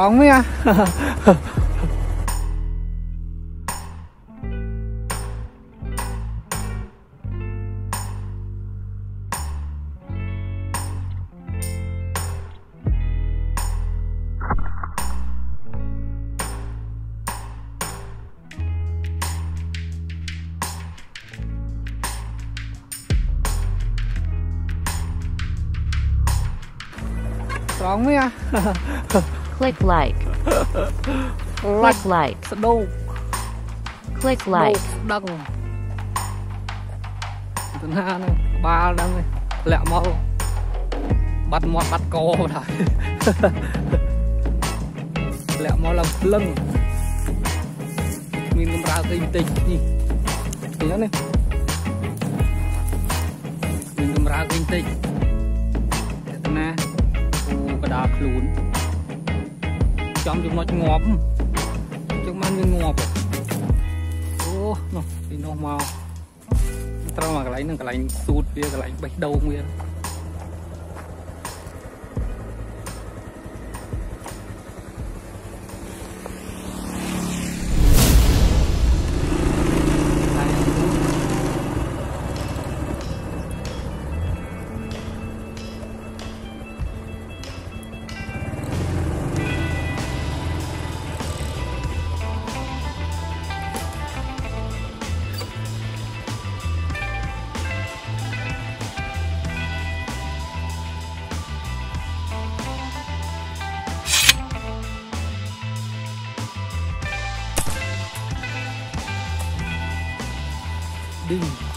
Rộng quá ha rộng quá ha Click like. ឡាច់ Click like. ស្ដោក Click ស្ដោក like. ស្ដឹងទៅណាហ្នឹងបាល់ហ្នឹងឯងធ្លាក់មកបាត់មាត់បាត់កបណ្ដោយធ្លាក់មកឡើងភ្លឹងមានកម្រើស្អីបន្តិចនេះឃើញអត់នេះមានកម្រើស្អីបន្តិចទៅណាអូកដាលខ្លួន ចំចំណុចងាប់ចឹងបានវាងាប់ហ៎អូនោះពីនោះមកត្រូវមកកន្លែងហ្នឹងកន្លែងស៊ូតវាកន្លែងបេះដូងវា ding.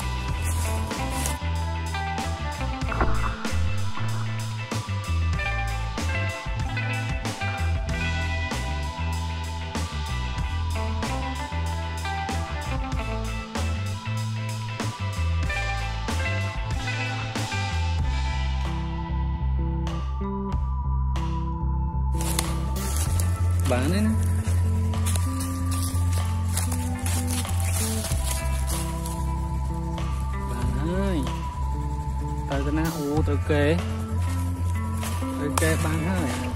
ទៅទៅណាអូត្រូវគេត្រូវគេបានហើយ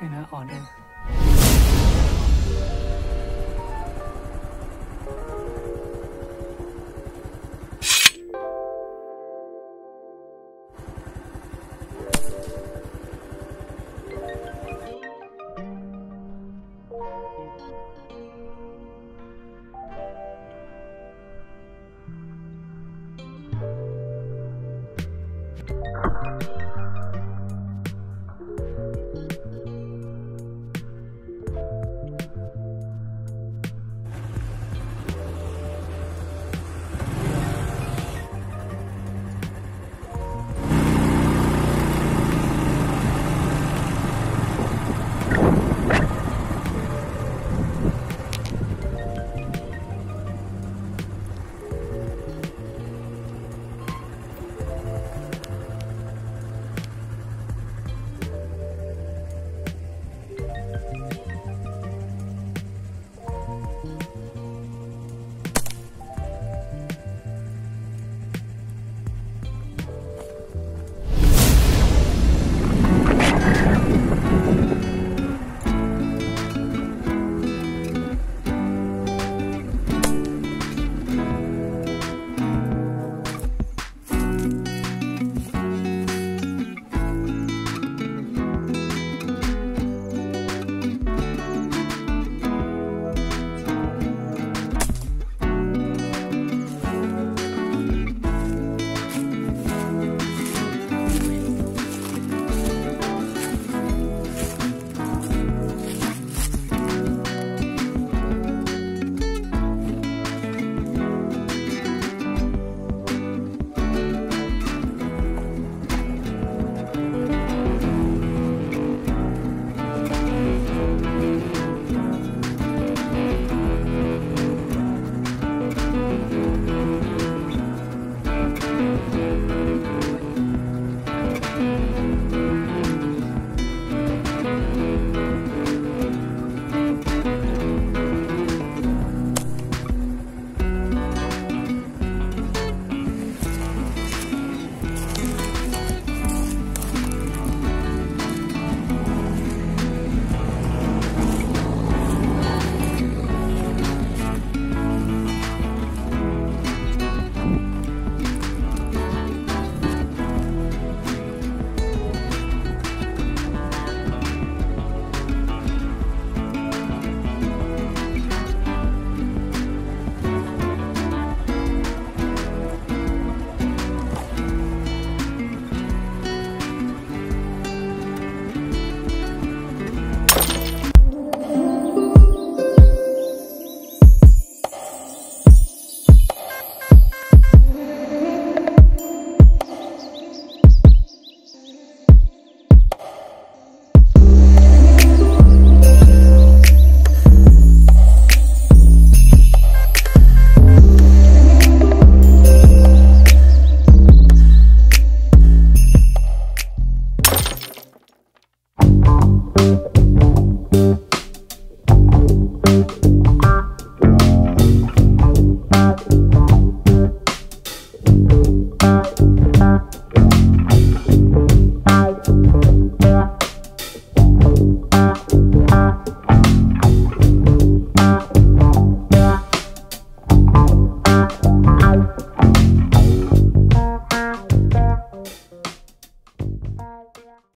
นี่นะออเดอร์